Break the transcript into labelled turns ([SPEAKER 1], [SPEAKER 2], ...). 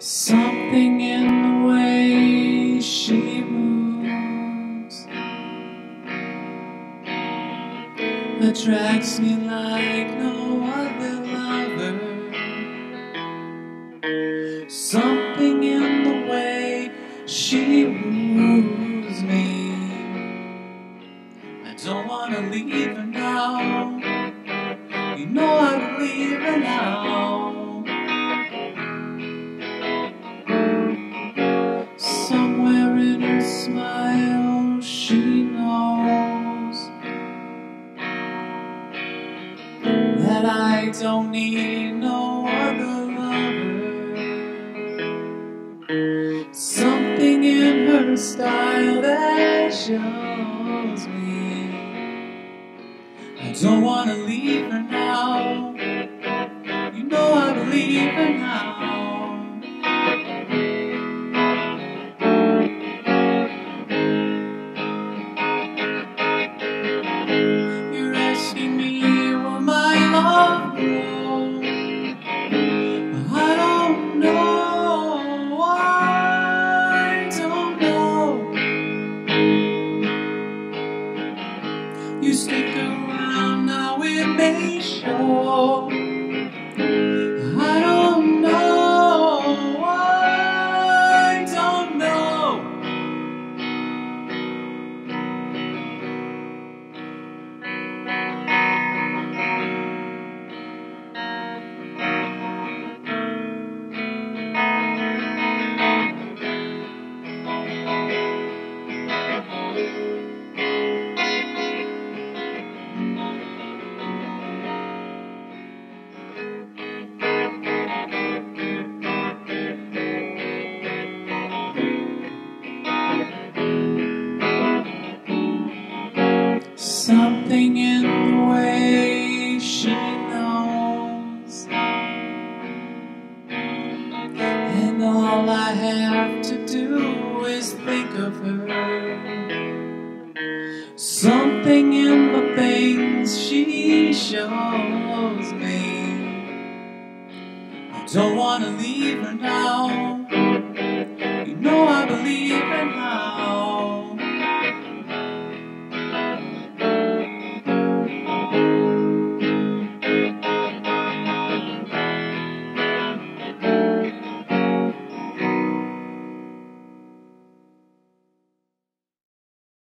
[SPEAKER 1] Something in the way she moves attracts me like no other lover. Something in the way she moves me. I don't wanna leave her now. You know I believe her now. I don't need no other lover. Something in her style that shows me I don't wanna leave her now. You know I believe her around now, it may show. something in the way she knows. And all I have to do is think of her. Something in the things she shows me. I don't want to leave her now. You know I believe in love.